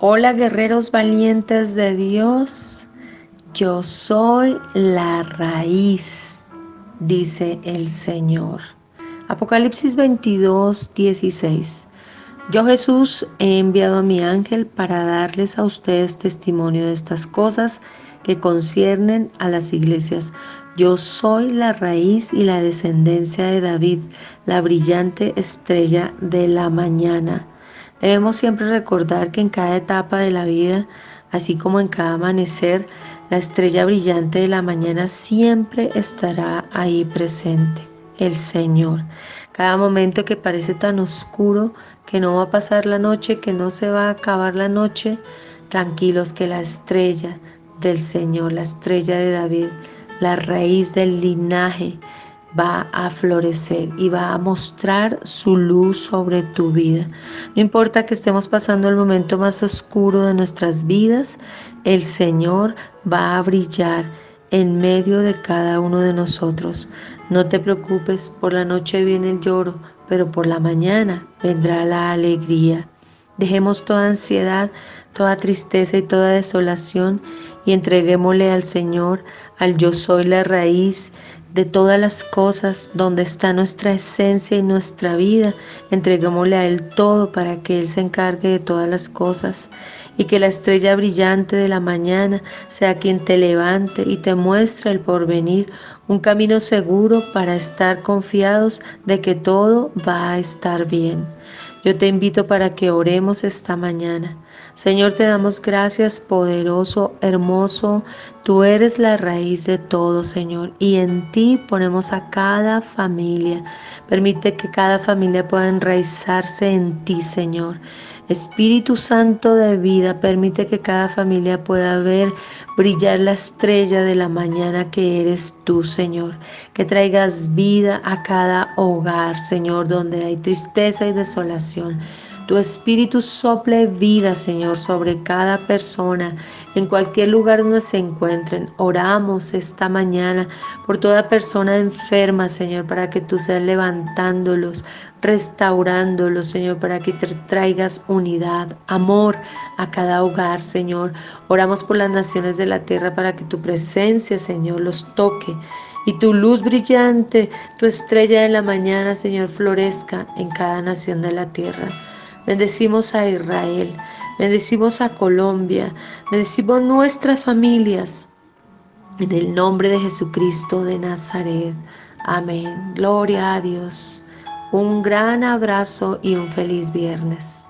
Hola guerreros valientes de Dios, yo soy la raíz, dice el Señor. Apocalipsis 22, 16. Yo Jesús he enviado a mi ángel para darles a ustedes testimonio de estas cosas que conciernen a las iglesias. Yo soy la raíz y la descendencia de David, la brillante estrella de la mañana. Debemos siempre recordar que en cada etapa de la vida, así como en cada amanecer, la estrella brillante de la mañana siempre estará ahí presente, el Señor. Cada momento que parece tan oscuro, que no va a pasar la noche, que no se va a acabar la noche, tranquilos que la estrella del Señor, la estrella de David, la raíz del linaje, va a florecer y va a mostrar su luz sobre tu vida. No importa que estemos pasando el momento más oscuro de nuestras vidas, el Señor va a brillar en medio de cada uno de nosotros. No te preocupes, por la noche viene el lloro, pero por la mañana vendrá la alegría. Dejemos toda ansiedad, toda tristeza y toda desolación y entreguémosle al Señor, al yo soy la raíz de todas las cosas, donde está nuestra esencia y nuestra vida. Entreguémosle a Él todo para que Él se encargue de todas las cosas y que la estrella brillante de la mañana sea quien te levante y te muestre el porvenir, un camino seguro para estar confiados de que todo va a estar bien. Yo te invito para que oremos esta mañana. Señor, te damos gracias, poderoso, hermoso. Tú eres la raíz de todo, Señor, y en ti ponemos a cada familia. Permite que cada familia pueda enraizarse en ti, Señor. Espíritu Santo de vida, permite que cada familia pueda ver brillar la estrella de la mañana que eres tú, Señor. Que traigas vida a cada hogar, Señor, donde hay tristeza y desolación. Tu espíritu sople vida, Señor, sobre cada persona, en cualquier lugar donde se encuentren. Oramos esta mañana por toda persona enferma, Señor, para que tú seas levantándolos, restaurándolos, Señor, para que te traigas unidad, amor a cada hogar, Señor. Oramos por las naciones de la tierra para que tu presencia, Señor, los toque y tu luz brillante, tu estrella de la mañana, Señor, florezca en cada nación de la tierra. Bendecimos a Israel, bendecimos a Colombia, bendecimos nuestras familias. En el nombre de Jesucristo de Nazaret. Amén. Gloria a Dios. Un gran abrazo y un feliz viernes.